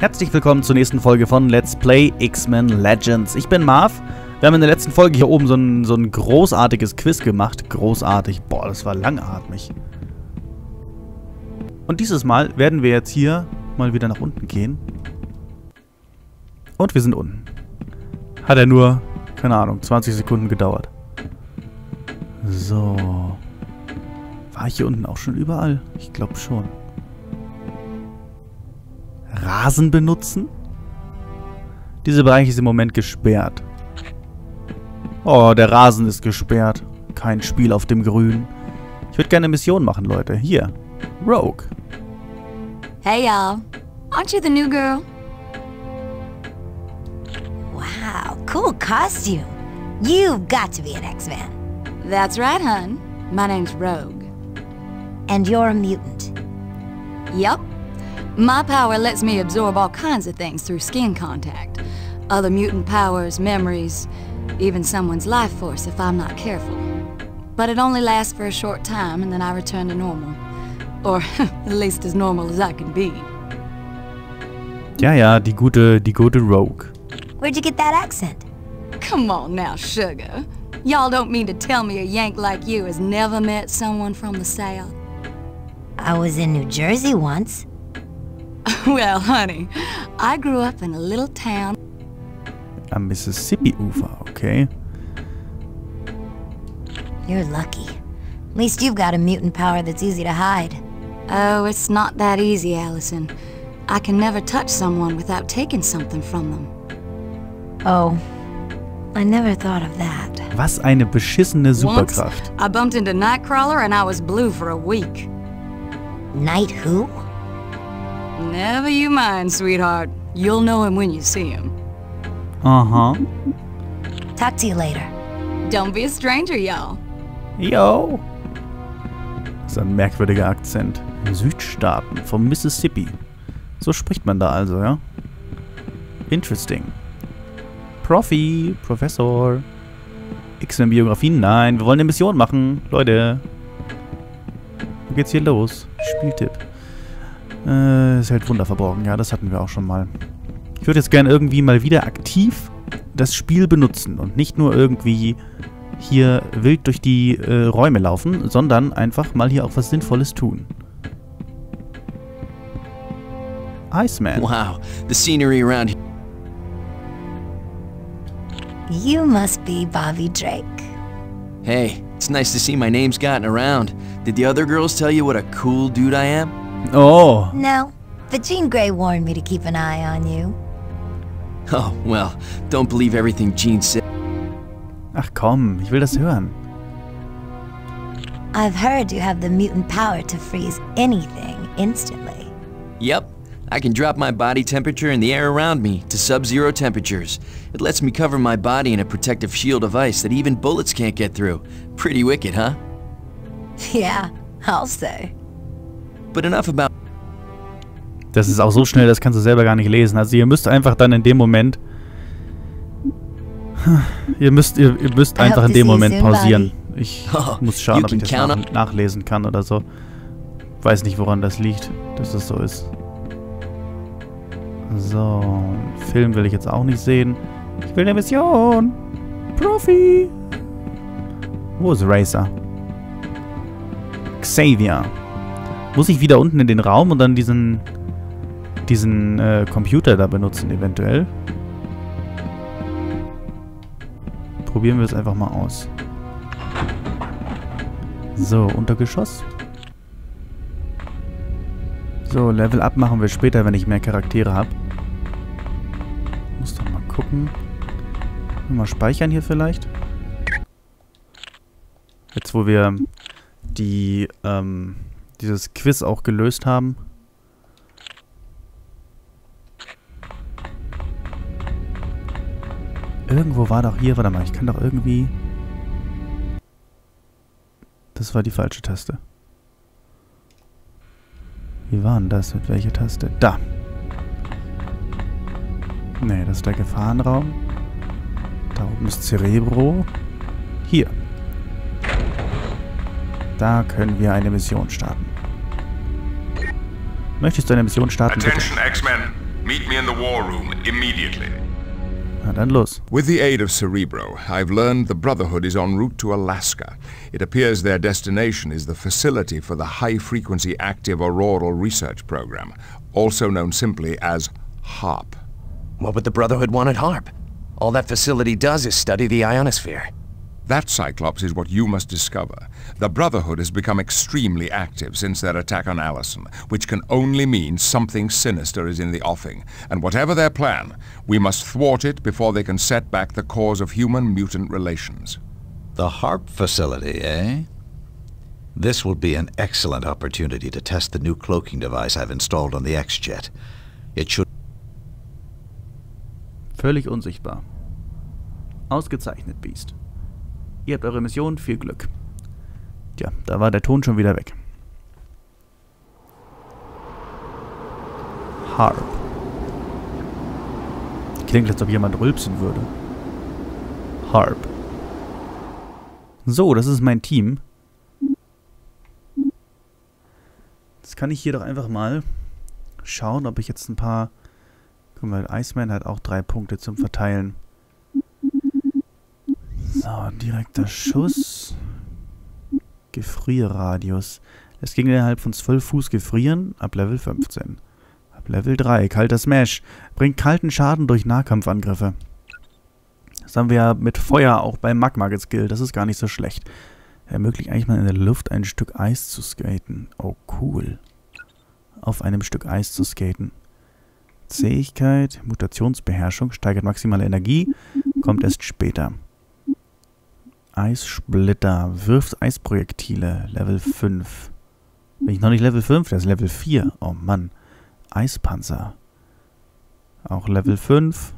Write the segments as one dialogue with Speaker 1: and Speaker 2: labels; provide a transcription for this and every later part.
Speaker 1: Herzlich willkommen zur nächsten Folge von Let's Play X-Men Legends. Ich bin Marv. Wir haben in der letzten Folge hier oben so ein, so ein großartiges Quiz gemacht. Großartig. Boah, das war langatmig. Und dieses Mal werden wir jetzt hier mal wieder nach unten gehen. Und wir sind unten. Hat er nur, keine Ahnung, 20 Sekunden gedauert. So. War ich hier unten auch schon überall? Ich glaube schon. Rasen benutzen? Dieser Bereich ist im Moment gesperrt. Oh, der Rasen ist gesperrt. Kein Spiel auf dem Grün. Ich würde gerne eine Mission machen, Leute. Hier. Rogue.
Speaker 2: Hey, y'all. Aren't you the new girl? Wow, cool costume. You've got to be an X-Man. That's right, hun. My name's Rogue. And you're a mutant. Yup. My power lets me absorb all kinds of things through skin contact. Other mutant powers, memories, even someone's life force if I'm not careful. But it only lasts for a short time and then I return to normal. Or at least as normal as I can be.
Speaker 1: Ja, ja, die gute, die gute Rogue.
Speaker 2: Where'd you get that accent? Come on now, sugar. Y'all don't mean to tell me a Yank like you has never met someone from the South? I was in New Jersey once. well, honey, I grew up in a little town.
Speaker 1: Am Mississippi-Ufer, okay.
Speaker 2: You're lucky. At least you've got a mutant power that's easy to hide. Oh, it's not that easy, Allison. I can never touch someone without taking something from them. Oh, I never thought of that.
Speaker 1: Was eine beschissene
Speaker 2: Once,
Speaker 1: Superkraft.
Speaker 2: I bumped into Nightcrawler and I was blue for a week. Night who? Never you mind, sweetheart. You'll know him when you see him.
Speaker 1: Aha.
Speaker 2: Talk to you later. Don't be a stranger, y'all.
Speaker 1: Yo. Das ist ein merkwürdiger Akzent. Südstaaten vom Mississippi. So spricht man da also, ja? Interesting. Profi, Professor. X-Men-Biografien? Nein, wir wollen eine Mission machen. Leute. Wo geht's hier los? Spieltipp. Äh, es hält Wunder verborgen. Ja, das hatten wir auch schon mal. Ich würde jetzt gerne irgendwie mal wieder aktiv das Spiel benutzen und nicht nur irgendwie hier wild durch die äh, Räume laufen, sondern einfach mal hier auch was Sinnvolles tun. Iceman.
Speaker 3: Wow, the scenery around here.
Speaker 2: You must be Bobby Drake.
Speaker 3: Hey, it's nice to see my name's gotten around. Did the other girls tell you what a cool dude I am?
Speaker 1: Oh,
Speaker 2: No, but Jean Grey warned me to keep an eye on you.
Speaker 3: Oh, well, don't believe everything Jean said.
Speaker 1: ach komm, ich will das hören.
Speaker 2: I've heard you have the mutant power to freeze anything instantly.
Speaker 3: Yep, I can drop my body temperature and the air around me to sub-zero temperatures. It lets me cover my body in a protective shield of ice that even bullets can't get through. Pretty wicked, huh?
Speaker 2: Yeah, I'll say.
Speaker 3: But enough about
Speaker 1: Das ist auch so schnell, das kannst du selber gar nicht lesen. Also ihr müsst einfach dann in dem Moment... Ihr müsst, ihr, ihr müsst einfach in dem Moment pausieren. Ich muss schauen, ob ich das nach, nachlesen kann oder so. Weiß nicht, woran das liegt, dass das so ist. So, Film will ich jetzt auch nicht sehen. Ich will eine Mission. Profi. Wo ist Racer? Xavier. Muss ich wieder unten in den Raum und dann diesen diesen äh, Computer da benutzen eventuell? Probieren wir es einfach mal aus. So, Untergeschoss. So, Level Up machen wir später, wenn ich mehr Charaktere habe. Muss doch mal gucken. Mal speichern hier vielleicht. Jetzt, wo wir die, ähm, dieses Quiz auch gelöst haben. Irgendwo war doch hier, warte mal, ich kann doch irgendwie... Das war die falsche Taste. Wie war denn das? Mit welcher Taste? Da. Nee, das ist der Gefahrenraum. Da oben ist Cerebro. Hier. Da können wir eine Mission starten. Möchtest du eine Mission starten.
Speaker 4: Attention X-Men. Meet me in the war room immediately.
Speaker 1: Na dann los.
Speaker 4: With the aid of Cerebro, I've learned the Brotherhood is en route to Alaska. It appears their destination is the facility for the High Frequency Active Auroral Research Program, also known simply as HARP.
Speaker 5: What would the Brotherhood want at HARP? All that facility does is study the ionosphere.
Speaker 4: That, Cyclops, is what you must discover. The Brotherhood has become extremely active since their attack on Allison, which can only mean something sinister is in the offing. And whatever their plan, we must thwart it before they can set back the cause of human-mutant relations.
Speaker 6: The HARP facility, eh? This will be an excellent opportunity to test the new cloaking device I've installed on the X-Jet. It should...
Speaker 1: Völlig unsichtbar. Ausgezeichnet, Beast. Ihr habt eure Mission, viel Glück. Tja, da war der Ton schon wieder weg. Harp. Klingt, als ob jemand rülpsen würde. Harp. So, das ist mein Team. Jetzt kann ich hier doch einfach mal schauen, ob ich jetzt ein paar... Guck mal, Iceman hat auch drei Punkte zum Verteilen. So, direkter Schuss. Gefrierradius. Es ging innerhalb von 12 Fuß gefrieren, ab Level 15. Ab Level 3, kalter Smash. Bringt kalten Schaden durch Nahkampfangriffe. Das haben wir ja mit Feuer auch beim Magma geskillt. Das ist gar nicht so schlecht. Ermöglicht eigentlich mal in der Luft ein Stück Eis zu skaten. Oh, cool. Auf einem Stück Eis zu skaten. Zähigkeit, Mutationsbeherrschung, steigert maximale Energie, kommt erst später. Eissplitter, wirft Eisprojektile, Level 5. Bin ich noch nicht Level 5? Der ist Level 4. Oh Mann. Eispanzer. Auch Level 5,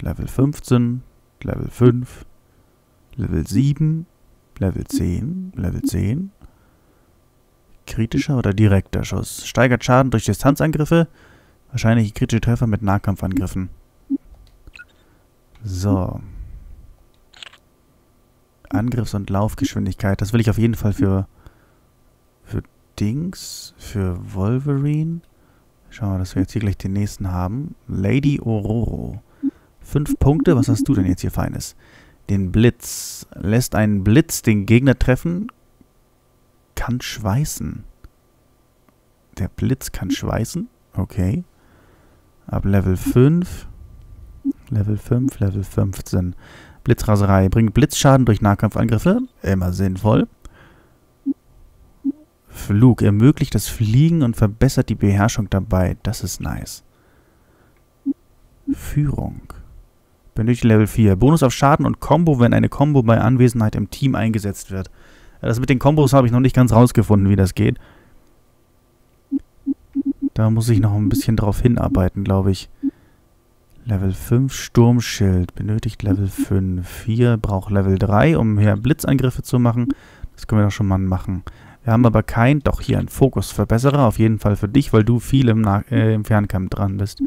Speaker 1: Level 15, Level 5, Level 7, Level 10, Level 10. Kritischer oder direkter Schuss. Steigert Schaden durch Distanzangriffe. Wahrscheinlich kritische Treffer mit Nahkampfangriffen. So. Angriffs- und Laufgeschwindigkeit. Das will ich auf jeden Fall für, für Dings, für Wolverine. Schauen wir, dass wir jetzt hier gleich den nächsten haben. Lady Ororo. Fünf Punkte. Was hast du denn jetzt hier Feines? Den Blitz. Lässt einen Blitz den Gegner treffen. Kann schweißen. Der Blitz kann schweißen. Okay. Ab Level 5. Level 5, Level 15. Blitzraserei. Bringt Blitzschaden durch Nahkampfangriffe. Immer sinnvoll. Flug. Ermöglicht das Fliegen und verbessert die Beherrschung dabei. Das ist nice. Führung. Benötigt Level 4. Bonus auf Schaden und Combo, wenn eine Combo bei Anwesenheit im Team eingesetzt wird. Das mit den Kombos habe ich noch nicht ganz rausgefunden, wie das geht. Da muss ich noch ein bisschen drauf hinarbeiten, glaube ich. Level 5 Sturmschild. Benötigt Level 5. 4 braucht Level 3, um hier Blitzangriffe zu machen. Das können wir doch schon mal machen. Wir haben aber kein, doch hier ein Fokusverbesserer. Auf jeden Fall für dich, weil du viel im, äh, im Fernkampf dran bist.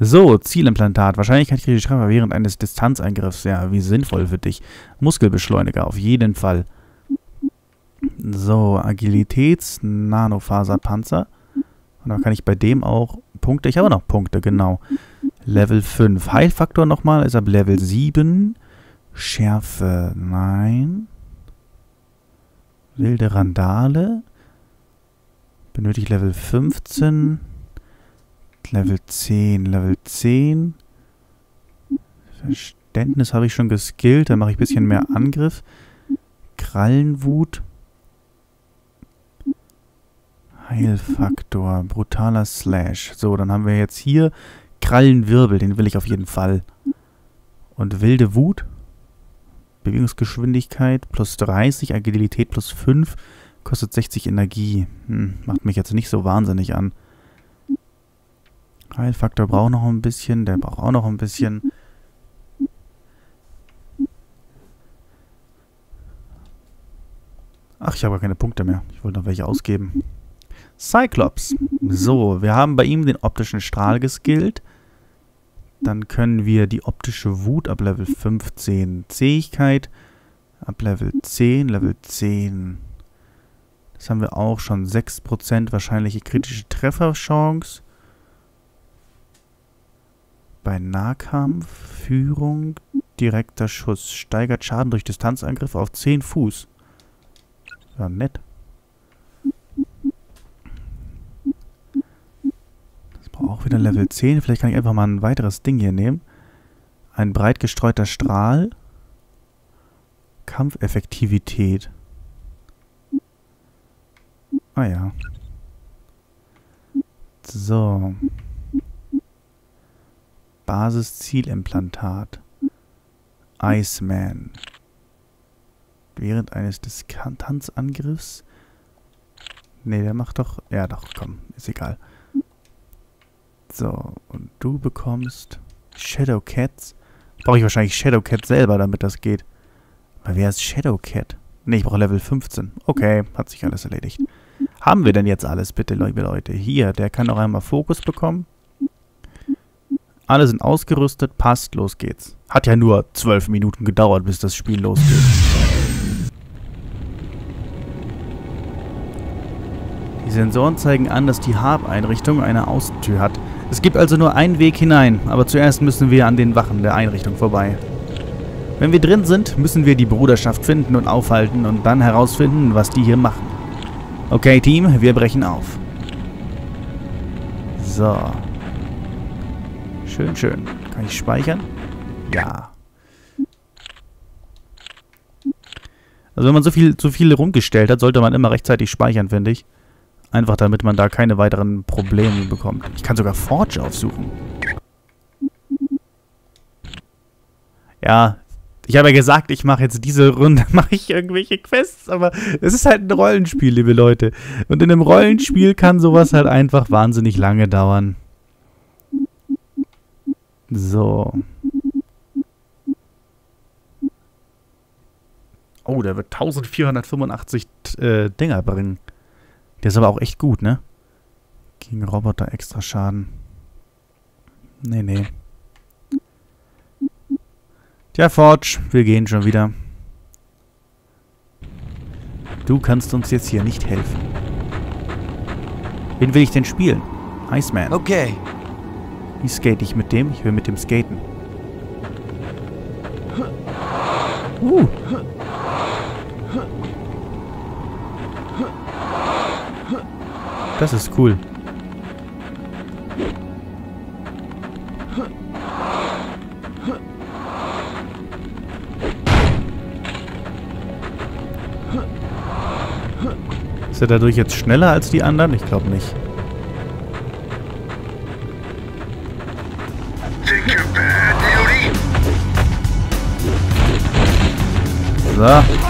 Speaker 1: So, Zielimplantat. Wahrscheinlichkeit kritischer Treffer während eines Distanzangriffs. Ja, wie sinnvoll für dich. Muskelbeschleuniger, auf jeden Fall. So, Agilitäts-Nanofaserpanzer. Und dann kann ich bei dem auch Punkte. Ich habe noch Punkte, genau. Level 5. Heilfaktor nochmal ist ab Level 7. Schärfe, nein. Wilde Randale. Benötigt Level 15. Level 10, Level 10. Verständnis habe ich schon geskillt. Da mache ich ein bisschen mehr Angriff. Krallenwut. Heilfaktor. Brutaler Slash. So, dann haben wir jetzt hier Krallenwirbel. Den will ich auf jeden Fall. Und wilde Wut. Bewegungsgeschwindigkeit plus 30, Agilität plus 5, kostet 60 Energie. Hm, macht mich jetzt nicht so wahnsinnig an. Heilfaktor braucht noch ein bisschen, der braucht auch noch ein bisschen. Ach, ich habe gar keine Punkte mehr. Ich wollte noch welche ausgeben. Cyclops. So, wir haben bei ihm den optischen Strahl geskillt. Dann können wir die optische Wut ab Level 15 Zähigkeit, ab Level 10, Level 10. Das haben wir auch schon. 6% wahrscheinliche kritische Trefferchance. bei Nahkampf, Führung, direkter Schuss. Steigert Schaden durch Distanzangriff auf 10 Fuß. Ja, nett. Das braucht auch wieder Level 10. Vielleicht kann ich einfach mal ein weiteres Ding hier nehmen. Ein breit gestreuter Strahl. Kampfeffektivität. Ah ja. So. Basiszielimplantat. Iceman. Während eines Distanzangriffs. Ne, der macht doch... Ja, doch, komm. Ist egal. So, und du bekommst Shadowcats. Brauche ich wahrscheinlich Shadowcat selber, damit das geht. Aber wer ist Shadowcat? Ne, ich brauche Level 15. Okay, hat sich alles erledigt. Haben wir denn jetzt alles, bitte, liebe Leute? Hier, der kann noch einmal Fokus bekommen. Alle sind ausgerüstet, passt, los geht's. Hat ja nur zwölf Minuten gedauert, bis das Spiel losgeht. Die Sensoren zeigen an, dass die Hab-Einrichtung eine Außentür hat. Es gibt also nur einen Weg hinein, aber zuerst müssen wir an den Wachen der Einrichtung vorbei. Wenn wir drin sind, müssen wir die Bruderschaft finden und aufhalten und dann herausfinden, was die hier machen. Okay, Team, wir brechen auf. So. Schön, schön. Kann ich speichern? Ja. Also wenn man so viel, so viel rumgestellt hat, sollte man immer rechtzeitig speichern, finde ich. Einfach damit man da keine weiteren Probleme bekommt. Ich kann sogar Forge aufsuchen. Ja, ich habe ja gesagt, ich mache jetzt diese Runde, mache ich irgendwelche Quests, aber es ist halt ein Rollenspiel, liebe Leute. Und in einem Rollenspiel kann sowas halt einfach wahnsinnig lange dauern. So. Oh, der wird 1485 äh, Dinger bringen. Der ist aber auch echt gut, ne? Gegen Roboter extra Schaden. Nee, nee. Tja, Forge, wir gehen schon wieder. Du kannst uns jetzt hier nicht helfen. Wen will ich denn spielen? Iceman.
Speaker 3: Okay.
Speaker 1: Wie skate ich mit dem? Ich will mit dem skaten. Uh. Das ist cool. Ist er dadurch jetzt schneller als die anderen? Ich glaube nicht. So.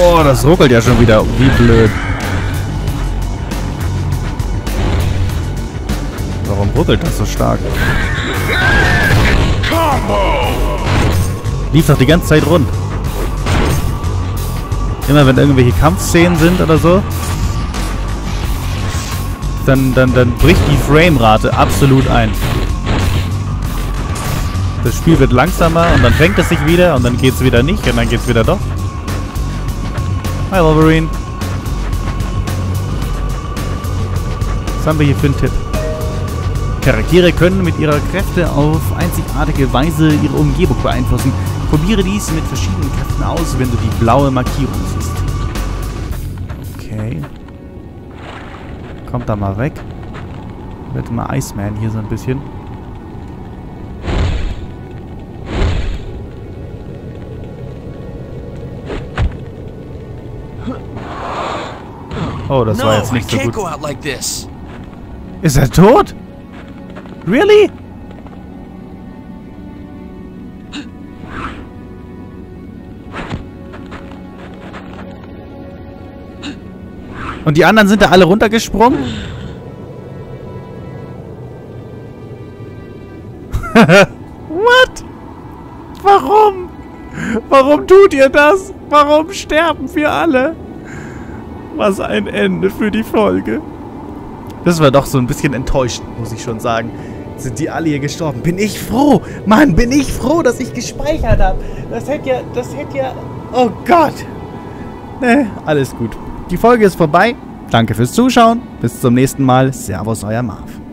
Speaker 1: Oh, das ruckelt ja schon wieder. Wie blöd. Warum ruckelt das so stark? Lief doch die ganze Zeit rund. Immer wenn irgendwelche Kampfszenen sind oder so, dann, dann, dann bricht die Framerate absolut ein. Das Spiel wird langsamer und dann fängt es sich wieder und dann geht es wieder nicht und dann geht es wieder doch. Hi Wolverine. Was haben wir hier für einen Tipp? Charaktere können mit ihrer Kräfte auf einzigartige Weise ihre Umgebung beeinflussen. Probiere dies mit verschiedenen Kräften aus, wenn du die blaue Markierung siehst. Okay. Kommt da mal weg. Wird mal Iceman hier so ein bisschen. Oh, das war jetzt nicht so gut. Ist er tot? Really? Und die anderen sind da alle runtergesprungen? What? Warum? Warum tut ihr das? Warum sterben wir alle? Was ein Ende für die Folge. Das war doch so ein bisschen enttäuschend, muss ich schon sagen. Sind die alle hier gestorben? Bin ich froh. Mann, bin ich froh, dass ich gespeichert habe. Das hätte ja, das hätte ja... Oh Gott. Ne, alles gut. Die Folge ist vorbei. Danke fürs Zuschauen. Bis zum nächsten Mal. Servus, euer Marv.